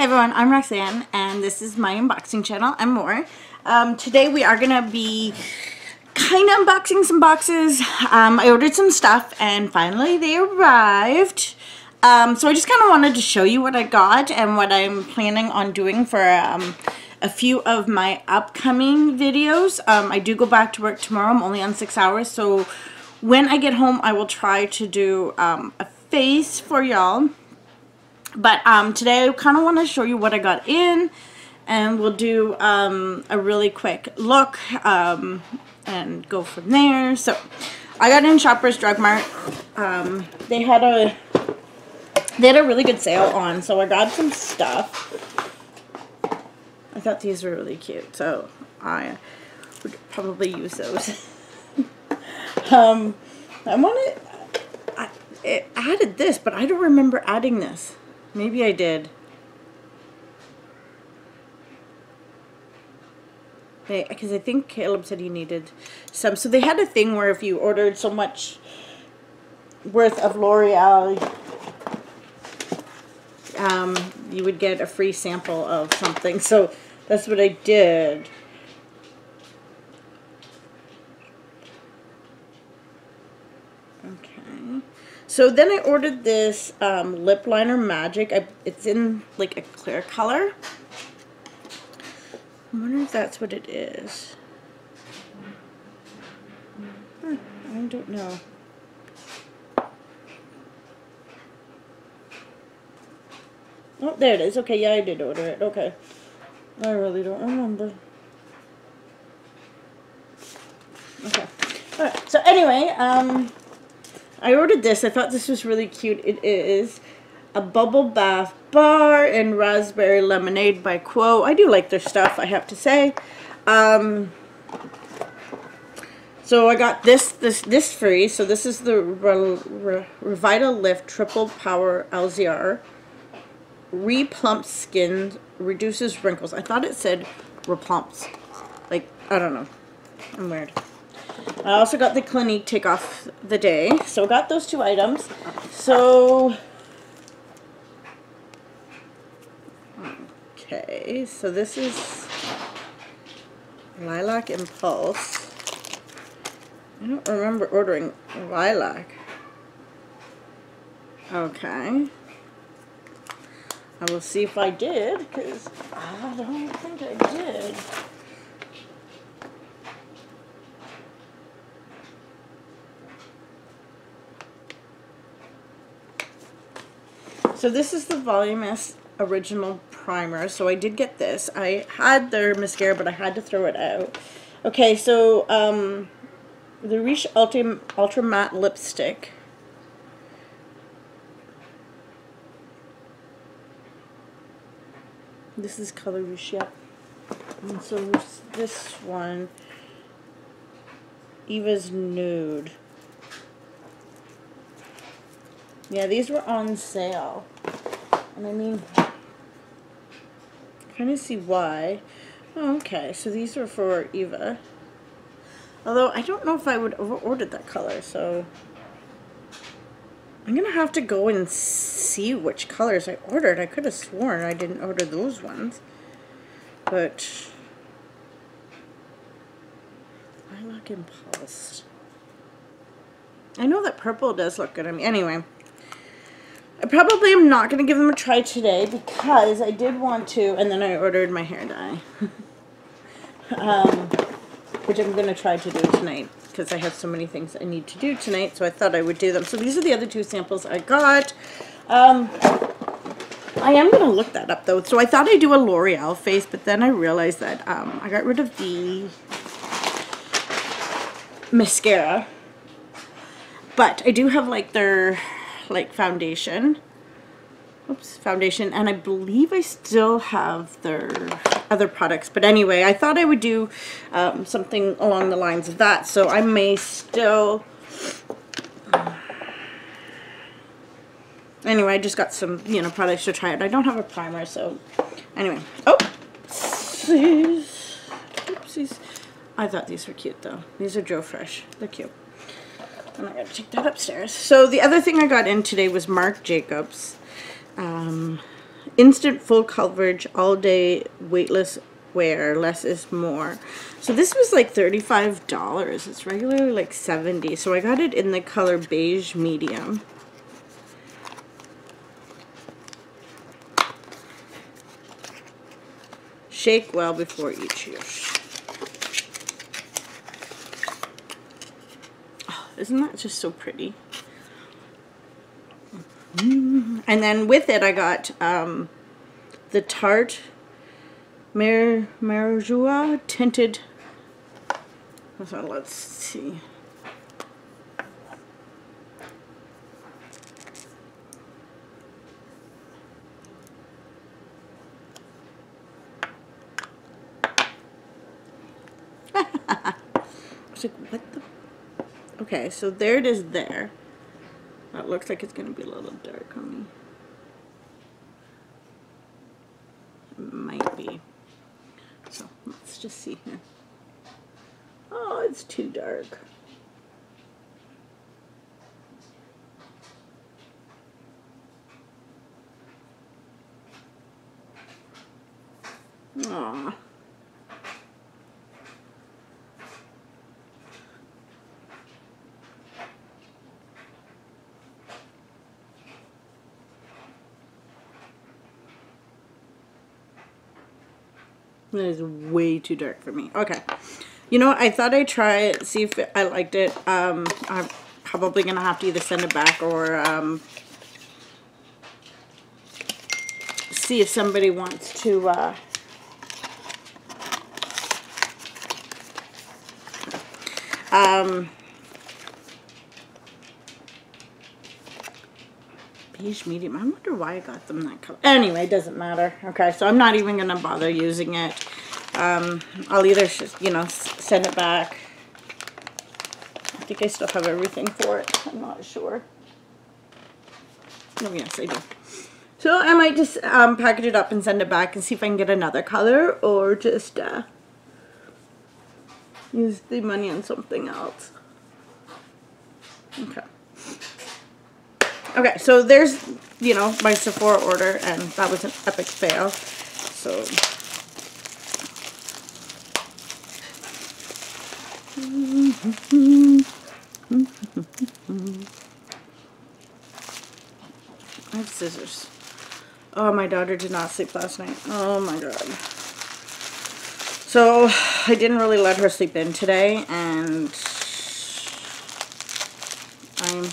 Hey everyone, I'm Roxanne and this is my unboxing channel and more. Um, today we are going to be kind of unboxing some boxes. Um, I ordered some stuff and finally they arrived. Um, so I just kind of wanted to show you what I got and what I'm planning on doing for um, a few of my upcoming videos. Um, I do go back to work tomorrow. I'm only on six hours. So when I get home, I will try to do um, a face for y'all but um, today I kind of want to show you what I got in and we'll do um, a really quick look um, and go from there. So I got in Shoppers Drug Mart. Um, they had a they had a really good sale on, so I grabbed some stuff. I thought these were really cute, so I would probably use those. um, I wanted, I, it added this, but I don't remember adding this. Maybe I did. Because I think Caleb said he needed some. So they had a thing where if you ordered so much worth of L'Oreal, um, you would get a free sample of something. So that's what I did. So then I ordered this um, lip liner magic. I, it's in like a clear color. I wonder if that's what it is. Huh, I don't know. Oh, there it is. Okay, yeah, I did order it. Okay. I really don't remember. Okay. Alright, so anyway, um, I ordered this. I thought this was really cute. It is a bubble bath bar and raspberry lemonade by Quo. I do like their stuff, I have to say. Um, so I got this this this free. So this is the Re Re Revitalift Triple Power LZR. Replumps skin, reduces wrinkles. I thought it said replumps. Like, I don't know. I'm weird. I also got the Clinique take off the day. So got those two items. So Okay, so this is Lilac Impulse. I don't remember ordering lilac. Okay. I will see if I did, because I don't think I did. So this is the Voluminous Original Primer. So I did get this. I had their mascara, but I had to throw it out. Okay, so um, the Riche Ultra, Ultra Matte Lipstick. This is Color Riche, yep. And so this one, Eva's Nude. Yeah, these were on sale. And I mean, kind of see why. Oh, okay, so these were for Eva. Although, I don't know if I would have ordered that color, so... I'm going to have to go and see which colors I ordered. I could have sworn I didn't order those ones. But... Lilac Impulse. I know that purple does look good on me. Anyway, I probably am not going to give them a try today because I did want to, and then I ordered my hair dye. um, which I'm going to try to do tonight because I have so many things I need to do tonight, so I thought I would do them. So these are the other two samples I got. Um, I am going to look that up though. So I thought I'd do a L'Oreal face, but then I realized that um, I got rid of the mascara. But I do have like their like foundation. Oops, foundation. And I believe I still have their other products. But anyway, I thought I would do um, something along the lines of that. So I may still... Anyway, I just got some, you know, products to try it. I don't have a primer, so... Anyway. Oh! Oopsies. Oopsies. I thought these were cute, though. These are Joe Fresh. They're cute. And I gotta take that upstairs. So the other thing I got in today was Marc Jacobs. Um, instant full coverage all day weightless wear less is more. So this was like $35 it's regularly like 70 so I got it in the color beige medium. Shake well before each use oh, isn't that just so pretty and then with it I got um, the Tarte Mer Maracuja tinted. So let's see. I was like, what the? Okay, so there it is there. That looks like it's going to be a little dark on me. It might be. So let's just see here. Oh, it's too dark. Aww. That is way too dark for me. Okay. You know what? I thought I'd try it, see if I liked it. Um, I'm probably going to have to either send it back or um, see if somebody wants to... Uh, um, beige medium. I wonder why I got them that color. Anyway, it doesn't matter. Okay, so I'm not even going to bother using it. Um, I'll either, you know, send it back. I think I still have everything for it. I'm not sure. Oh, yes, I do. So I might just um, package it up and send it back and see if I can get another color or just uh, use the money on something else. Okay. Okay, so there's, you know, my Sephora order, and that was an epic fail. So. I have scissors. Oh, my daughter did not sleep last night. Oh my god. So, I didn't really let her sleep in today, and I'm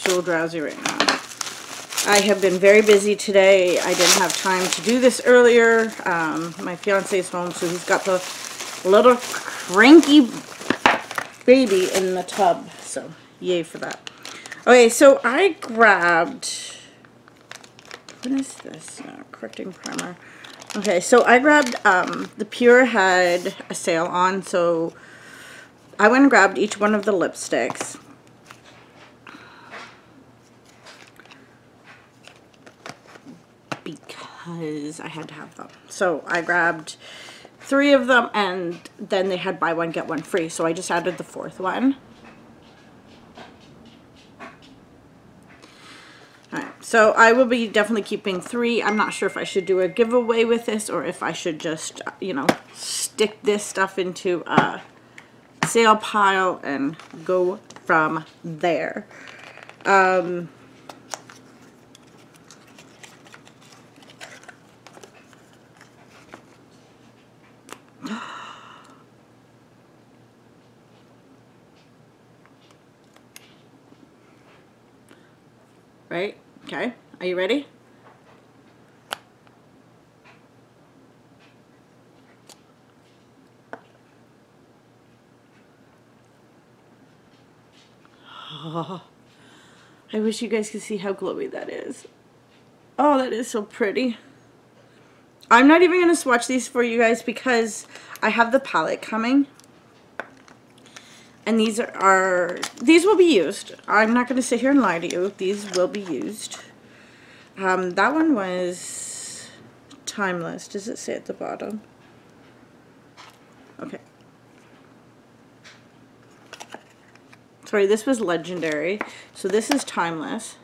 so drowsy right now. I have been very busy today. I didn't have time to do this earlier. Um, my fiance is home, so he's got the little cranky baby in the tub. So, yay for that. Okay, so I grabbed... What is this? Uh, correcting primer. Okay, so I grabbed... Um, the Pure had a sale on, so I went and grabbed each one of the lipsticks. Because I had to have them. So I grabbed three of them and then they had buy one get one free. So I just added the fourth one. Alright, so I will be definitely keeping three. I'm not sure if I should do a giveaway with this or if I should just, you know, stick this stuff into a sale pile and go from there. Um, right? Okay, are you ready? Oh, I wish you guys could see how glowy that is. Oh, that is so pretty. I'm not even going to swatch these for you guys because I have the palette coming. And these are, are these will be used. I'm not going to sit here and lie to you. These will be used. Um, that one was timeless. Does it say at the bottom? Okay. Sorry, this was legendary. So this is timeless.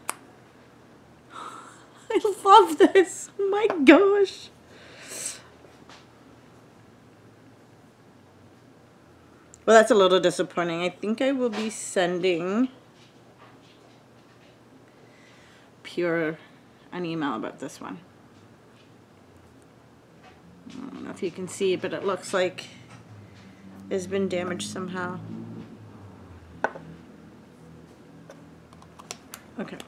I love this. Oh my gosh. Well, that's a little disappointing. I think I will be sending Pure an email about this one. I don't know if you can see, but it looks like it's been damaged somehow. Okay.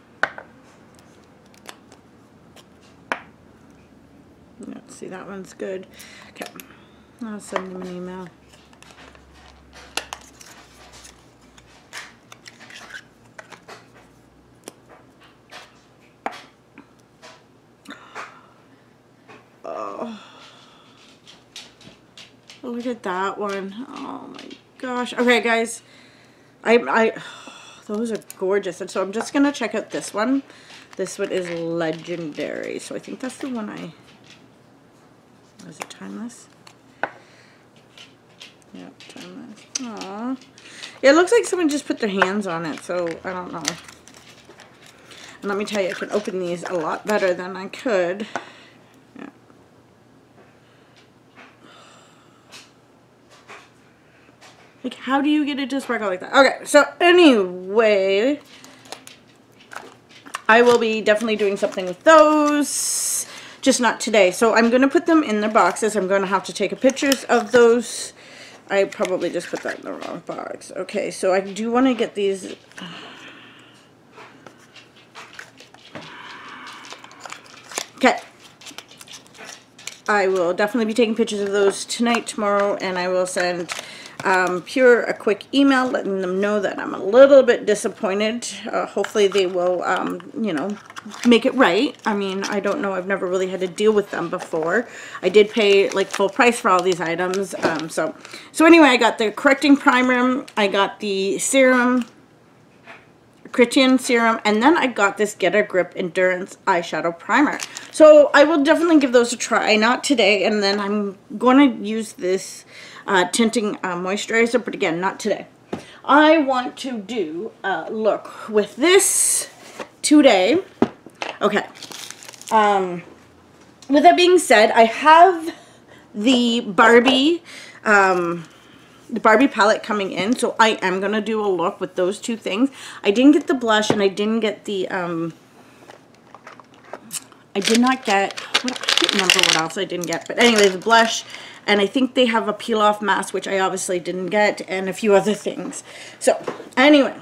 Let's see, that one's good. Okay, I'll send him an email. At that one. Oh my gosh. Okay, guys. I, I, those are gorgeous. And so I'm just going to check out this one. This one is legendary. So I think that's the one I, was it timeless? Yep, timeless. Aww. It looks like someone just put their hands on it, so I don't know. And let me tell you, I can open these a lot better than I could. Yeah. Like, how do you get it to sparkle like that? Okay, so anyway, I will be definitely doing something with those, just not today. So I'm going to put them in their boxes. I'm going to have to take pictures of those. I probably just put that in the wrong box. Okay, so I do want to get these... Okay. I will definitely be taking pictures of those tonight, tomorrow, and I will send um, Pure a quick email letting them know that I'm a little bit disappointed. Uh, hopefully they will, um, you know, make it right. I mean, I don't know. I've never really had to deal with them before. I did pay like full price for all these items. Um, so, so anyway, I got the correcting primer. I got the serum, Christian serum, and then I got this Get a Grip Endurance eyeshadow primer. So I will definitely give those a try. Not today, and then I'm going to use this uh, tinting uh, moisturizer, but again, not today. I want to do a look with this today. Okay. Um, with that being said, I have the Barbie, um, the Barbie palette coming in, so I am going to do a look with those two things. I didn't get the blush and I didn't get the, um, I did not get, I can't remember what else I didn't get, but anyway, the blush and I think they have a peel off mask, which I obviously didn't get, and a few other things. So, anyway,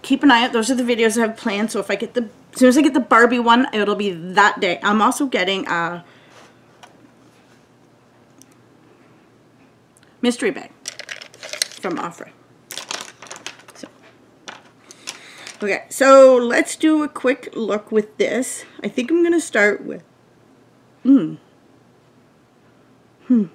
keep an eye out. Those are the videos I have planned. So if I get the, as soon as I get the Barbie one, it'll be that day. I'm also getting a mystery bag from Ofra. So, okay, so let's do a quick look with this. I think I'm going to start with, hmm, I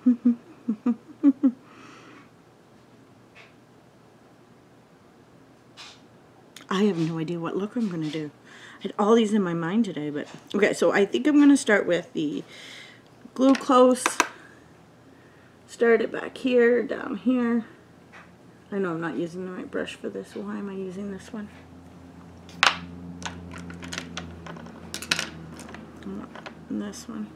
have no idea what look I'm going to do. I had all these in my mind today, but... Okay, so I think I'm going to start with the Glucose. Start it back here, down here. I know I'm not using the right brush for this. Why am I using this one? This one.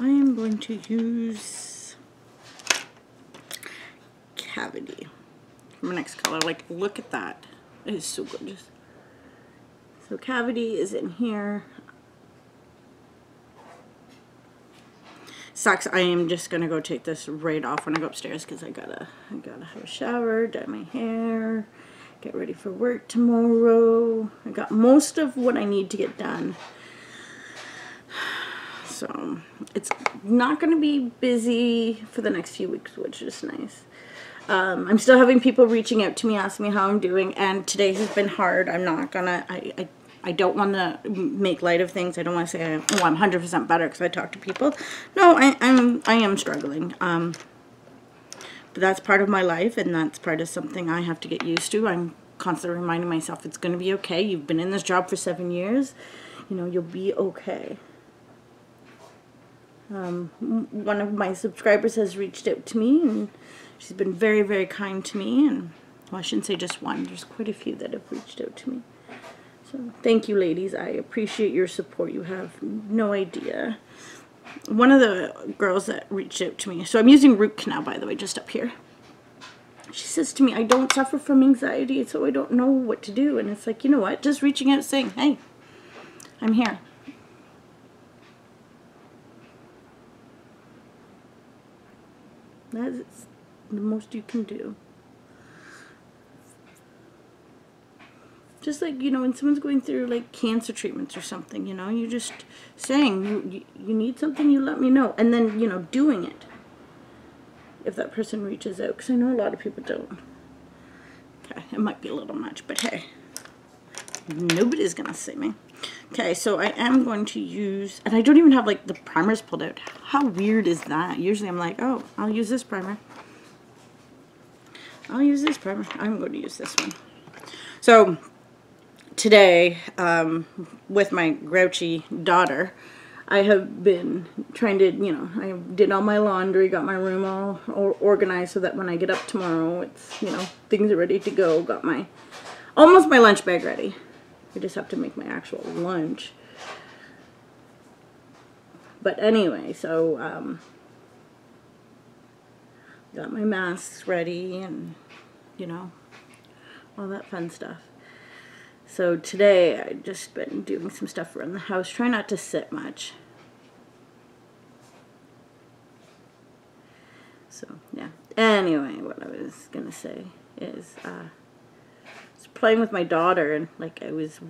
I am going to use Cavity for my next color. Like, look at that. It is so gorgeous. So Cavity is in here. Sucks. I am just gonna go take this right off when I go upstairs because I gotta I gotta have a shower, dye my hair, get ready for work tomorrow. I got most of what I need to get done. So it's not going to be busy for the next few weeks, which is nice. Um, I'm still having people reaching out to me, asking me how I'm doing, and today has been hard. I'm not gonna, I, I, I don't want to make light of things. I don't want to say, oh, I'm 100% better because I talk to people. No, I, I'm, I am struggling. Um, but that's part of my life, and that's part of something I have to get used to. I'm constantly reminding myself it's going to be okay. You've been in this job for seven years. You know, you'll be okay. Um, one of my subscribers has reached out to me and she's been very, very kind to me. And well, I shouldn't say just one, there's quite a few that have reached out to me. So thank you, ladies. I appreciate your support. You have no idea. One of the girls that reached out to me, so I'm using root canal, by the way, just up here. She says to me, I don't suffer from anxiety, so I don't know what to do. And it's like, you know what? Just reaching out saying, hey, I'm here. That's the most you can do. Just like, you know, when someone's going through like cancer treatments or something, you know, you're just saying, you, you need something, you let me know. And then, you know, doing it. If that person reaches out. Because I know a lot of people don't. Okay, it might be a little much, but hey. Nobody's going to see me. Okay, so I am going to use, and I don't even have like the primers pulled out. How weird is that? Usually I'm like, oh, I'll use this primer. I'll use this primer. I'm going to use this one. So today, um, with my grouchy daughter, I have been trying to, you know, I did all my laundry, got my room all organized so that when I get up tomorrow, it's, you know, things are ready to go. Got my, almost my lunch bag ready. I just have to make my actual lunch. But anyway, so um, got my masks ready and, you know, all that fun stuff. So today I just been doing some stuff around the house. Try not to sit much. So yeah. Anyway, what I was gonna say is uh, playing with my daughter and like I was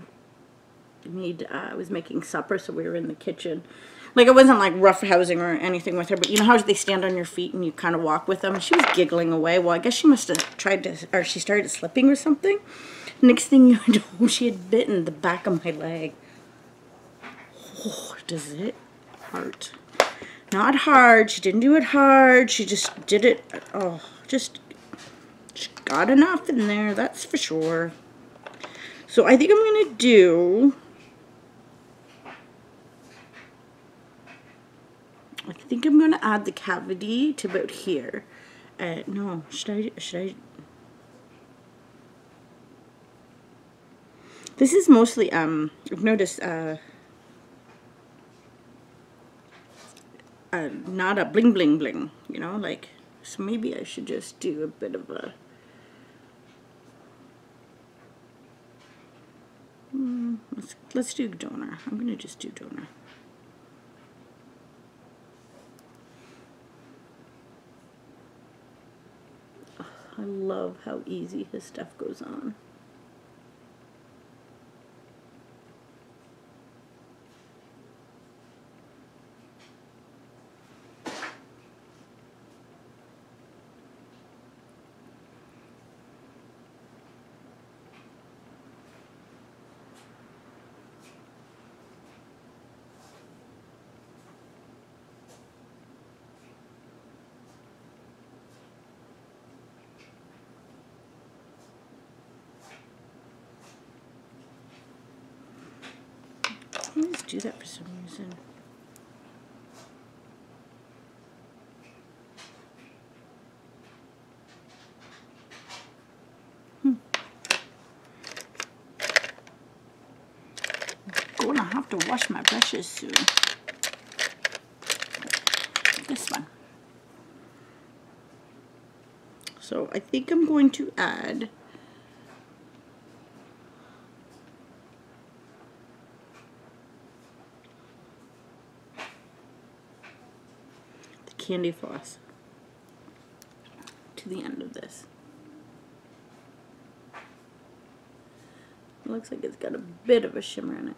made uh, I was making supper so we were in the kitchen. Like it wasn't like rough housing or anything with her but you know how they stand on your feet and you kind of walk with them? She was giggling away. Well I guess she must have tried to or she started slipping or something. Next thing you know she had bitten the back of my leg. Oh does it hurt? Not hard. She didn't do it hard. She just did it oh just she got enough in there that's for sure so I think I'm going to do, I think I'm going to add the cavity to about here. Uh, no, should I, should I, this is mostly, um, I've noticed, uh, uh, not a bling bling bling, you know, like, so maybe I should just do a bit of a, Mm, let's, let's do donor. I'm going to just do donor. I love how easy his stuff goes on. Always do that for some reason. Hmm. I'm gonna have to wash my brushes soon. This one. So I think I'm going to add candy floss to the end of this. It looks like it's got a bit of a shimmer in it.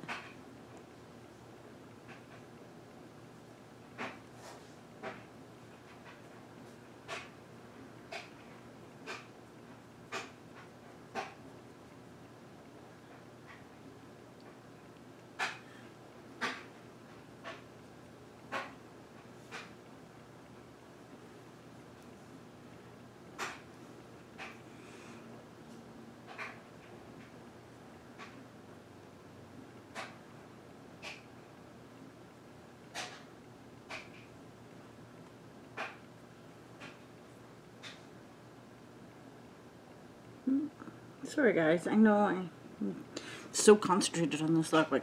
Sorry guys, I know I'm so concentrated on this look, like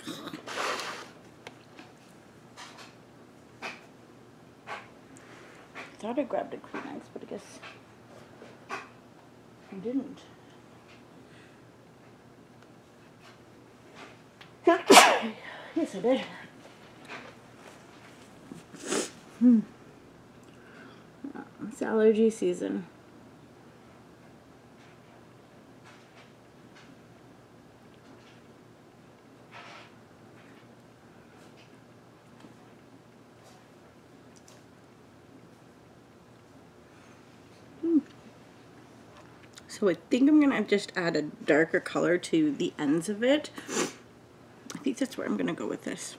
thought I grabbed a Kleenex, but I guess I didn't. yes, I did. Hmm. It's allergy season. So I think I'm going to just add a darker color to the ends of it. I think that's where I'm going to go with this.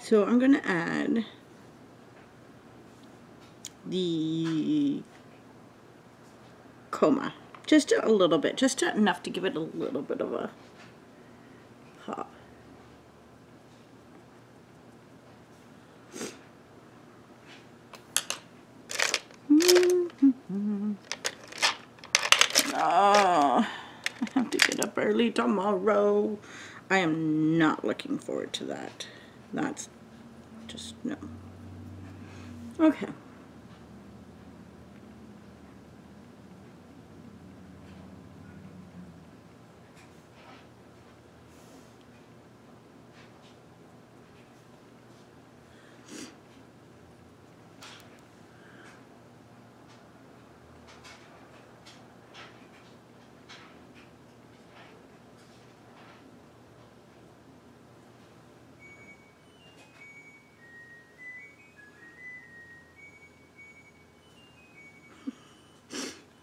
So I'm going to add the coma. Just a little bit, just enough to give it a little bit of a pop. Tomorrow. I am not looking forward to that. That's just no. Okay.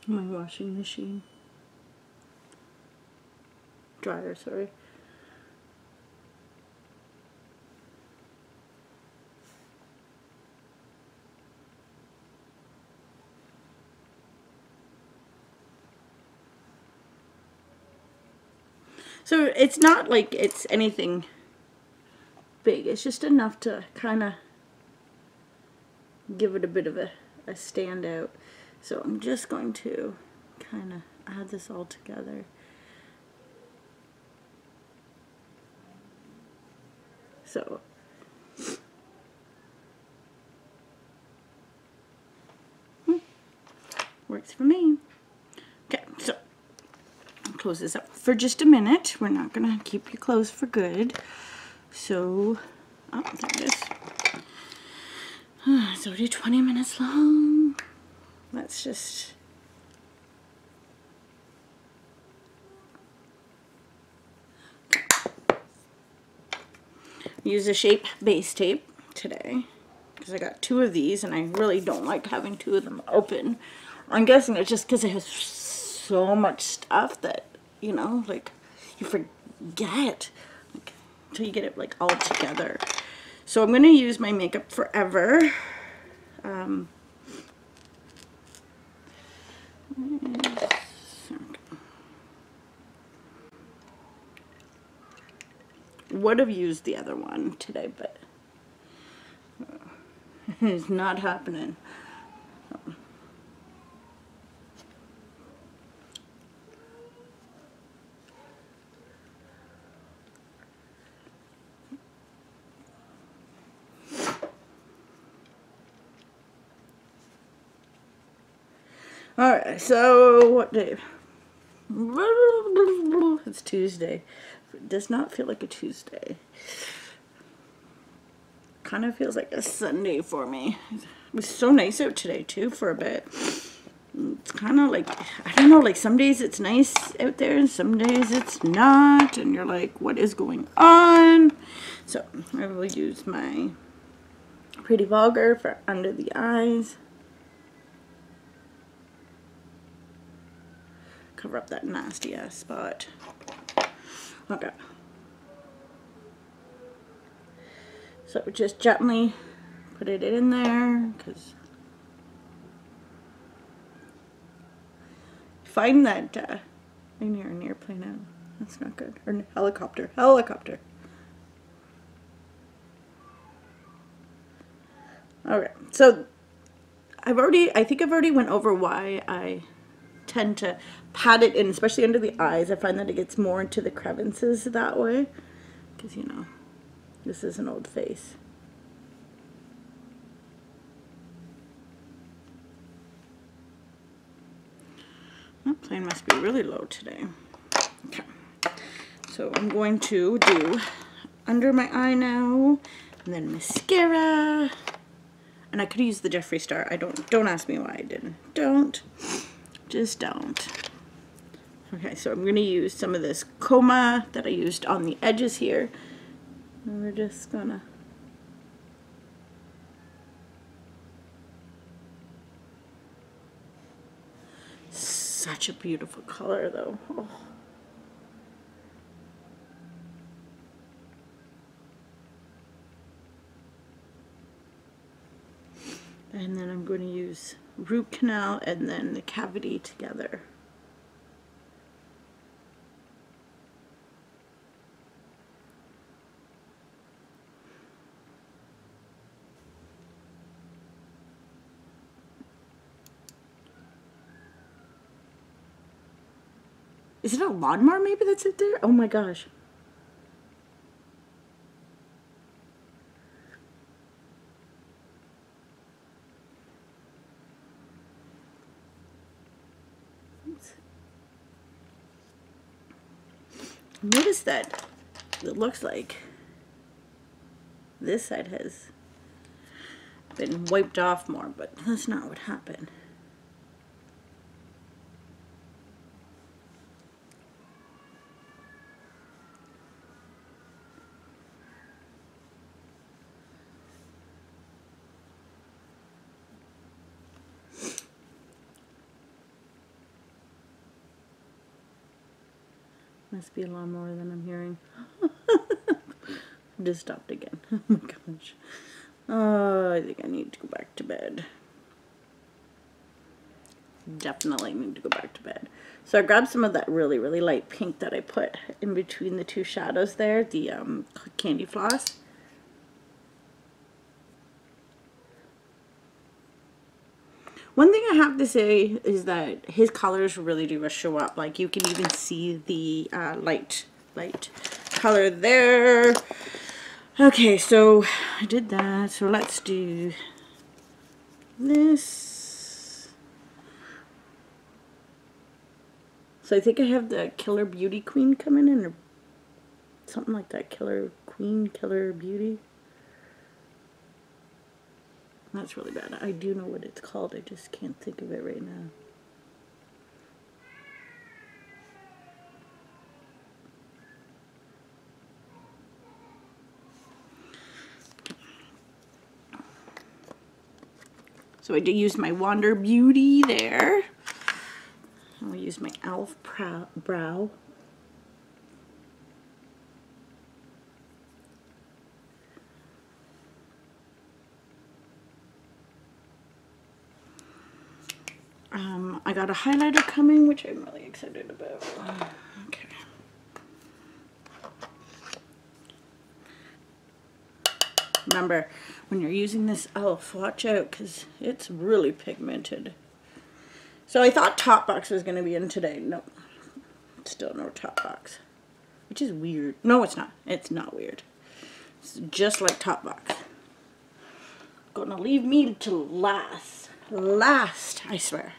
My washing machine. Dryer, sorry. So it's not like it's anything big. It's just enough to kind of give it a bit of a, a standout. So I'm just going to kind of add this all together. So hmm, works for me. Okay, so I'll close this up for just a minute. We're not going to keep you closed for good. So, oh, there it is. it's already 20 minutes long. Let's just use a shape base tape today because I got two of these and I really don't like having two of them open. I'm guessing it's just because it has so much stuff that, you know, like you forget like, until you get it like all together. So I'm going to use my Makeup Forever um, would have used the other one today, but it's not happening. Alright, so what day? It's Tuesday. Does not feel like a Tuesday. Kind of feels like a Sunday for me. It was so nice out today too for a bit. It's kind of like, I don't know, like some days it's nice out there and some days it's not. And you're like, what is going on? So I will use my Pretty Vulgar for under the eyes. cover up that nasty ass spot. Okay. So just gently put it in there because find that uh, in near an airplane now. That's not good. Or helicopter. Helicopter. Alright, so I've already, I think I've already went over why I tend to pat it in, especially under the eyes. I find that it gets more into the crevices that way. Because, you know, this is an old face. That plane must be really low today. Okay. So I'm going to do under my eye now, and then mascara. And I could use the Jeffree Star. I don't, don't ask me why I didn't. Don't. Just don't. Okay, so I'm going to use some of this Coma that I used on the edges here. And we're just going to such a beautiful color though. Oh. And then I'm going to use root canal and then the cavity together. Is it a lawnmower maybe that's it there? Oh my gosh. That it looks like this side has been wiped off more, but that's not what happened. Must be a lot more than I'm hearing. just stopped again. Oh my gosh. Oh, I think I need to go back to bed. Definitely need to go back to bed. So I grabbed some of that really, really light pink that I put in between the two shadows there, the um, candy floss. One thing I have to say is that his colors really do show up. Like you can even see the uh, light, light color there. Okay, so I did that. So let's do this. So I think I have the Killer Beauty Queen coming in or something like that. Killer Queen, Killer Beauty. That's really bad. I do know what it's called. I just can't think of it right now. So I did use my Wander Beauty there. I'll use my e.l.f. brow Um, I got a highlighter coming, which I'm really excited about. Okay. Remember, when you're using this elf, watch out because it's really pigmented. So I thought Top Box was going to be in today. Nope. still no Top Box, which is weird. No, it's not. It's not weird. It's just like Top Box. Gonna leave me to last. Last, I swear.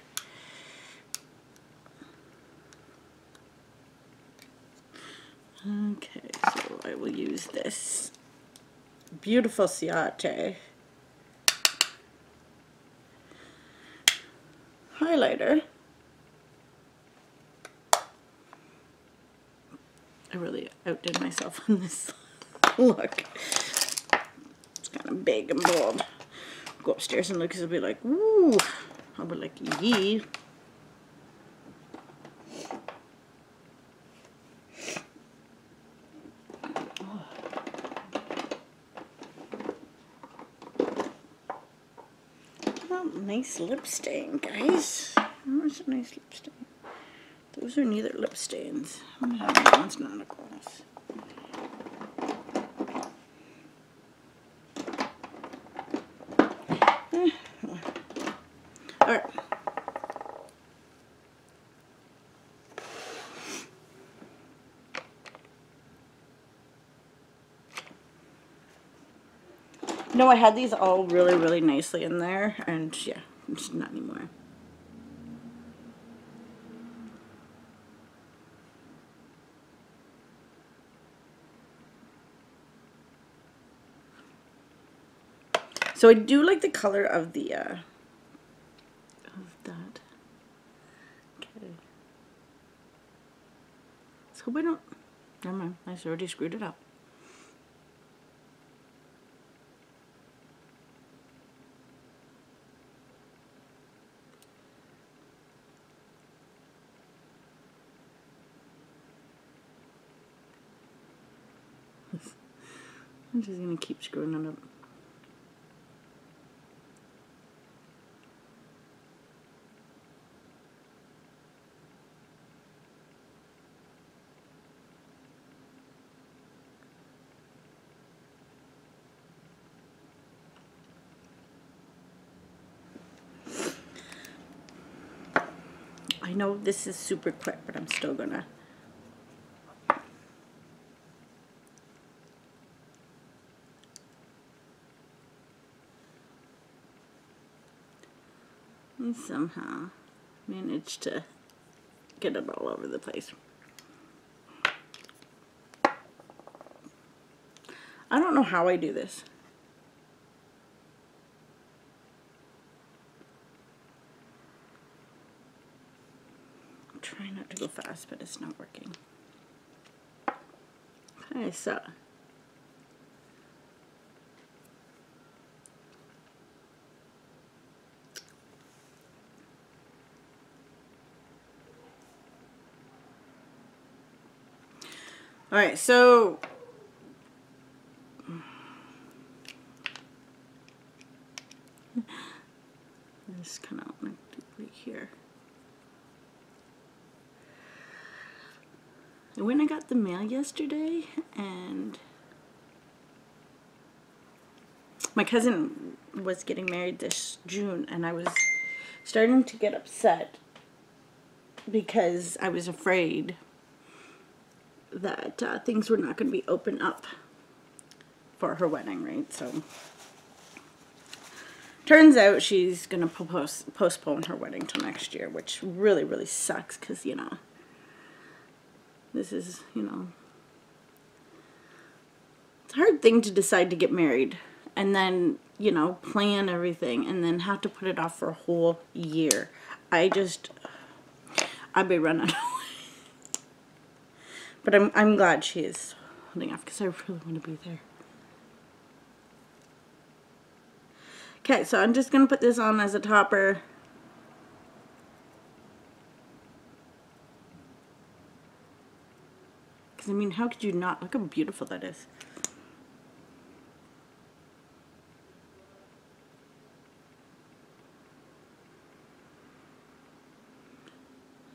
Okay, so I will use this beautiful Ciate highlighter. I really outdid myself on this look. It's kind of big and bold. Go upstairs and Lucas will be like, ooh. I'll be like, yee. Nice lip stain, guys. That's a nice lip stain. Those are neither lip stains. One's not a gloss. Alright. No, I had these all really, really nicely in there, and yeah, just not anymore. So I do like the color of the, uh, of that. Okay. Let's hope I don't, never mind, I already screwed it up. I'm just gonna keep screwing it up. I know this is super quick, but I'm still gonna somehow managed to get it all over the place. I don't know how I do this. I'm trying not to go fast, but it's not working. Okay, so All right, so this kind of like right here. When I got the mail yesterday, and my cousin was getting married this June, and I was starting to get upset because I was afraid that uh, things were not going to be open up for her wedding, right? So turns out she's going to post postpone her wedding till next year, which really, really sucks because, you know, this is, you know, it's a hard thing to decide to get married and then, you know, plan everything and then have to put it off for a whole year. I just, I'd be running But I'm, I'm glad she is holding off because I really want to be there. Okay, so I'm just going to put this on as a topper. Because, I mean, how could you not? Look how beautiful that is.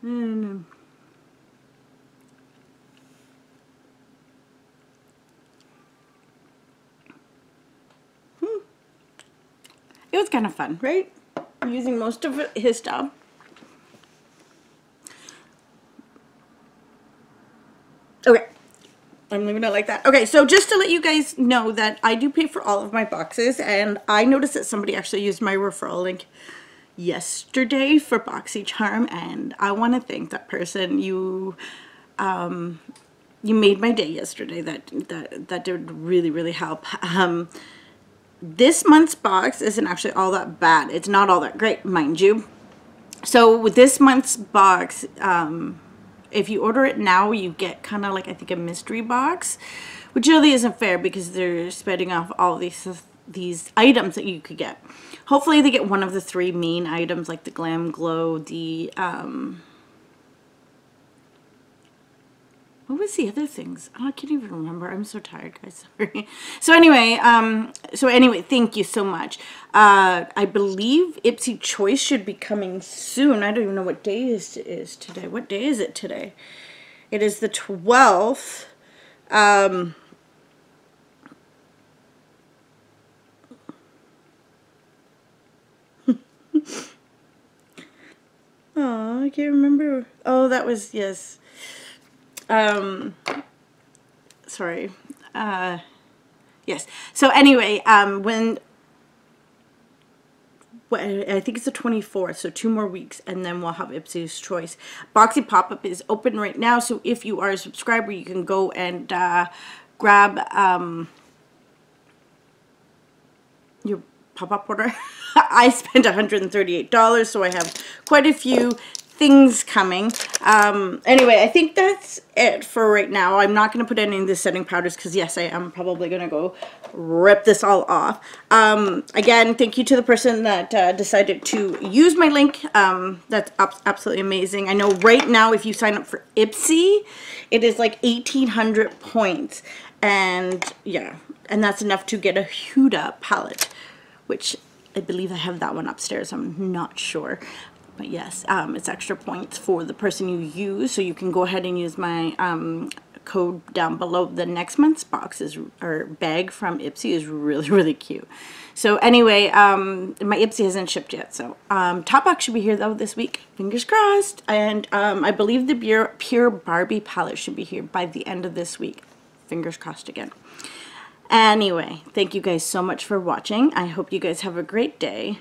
And it was kind of fun, right? Using most of his stuff. Okay. I'm leaving it like that. Okay, so just to let you guys know that I do pay for all of my boxes, and I noticed that somebody actually used my referral link yesterday for BoxyCharm, and I want to thank that person. You, um, you made my day yesterday. That that that did really really help. Um, this month's box isn't actually all that bad. It's not all that great, mind you. So with this month's box, um, if you order it now, you get kind of like, I think, a mystery box, which really isn't fair because they're spreading off all these these items that you could get. Hopefully they get one of the three main items like the Glam Glow, the um, what was the other things? Oh, I can't even remember. I'm so tired, guys. Sorry. So anyway, um, so anyway, thank you so much. Uh, I believe Ipsy Choice should be coming soon. I don't even know what day is is today. What day is it today? It is the 12th. Um, oh, I can't remember. Oh, that was, yes. Um, sorry. Uh, Yes. So anyway, um, when I think it's the 24th, so two more weeks, and then we'll have Ipsy's Choice. Boxy Pop-Up is open right now, so if you are a subscriber, you can go and uh, grab um, your pop-up order. I spent $138, so I have quite a few things coming. Um, anyway, I think that's it for right now. I'm not going to put any of the setting powders because yes, I am probably going to go rip this all off. Um, again, thank you to the person that uh, decided to use my link. Um, that's absolutely amazing. I know right now if you sign up for Ipsy, it is like 1800 points. And yeah, and that's enough to get a Huda palette, which I believe I have that one upstairs. I'm not sure. But yes, um, it's extra points for the person you use. So you can go ahead and use my um, code down below. The next month's box is, or bag from Ipsy is really, really cute. So anyway, um, my Ipsy hasn't shipped yet. So um, Top Box should be here though this week. Fingers crossed. And um, I believe the Pure, Pure Barbie palette should be here by the end of this week. Fingers crossed again. Anyway, thank you guys so much for watching. I hope you guys have a great day.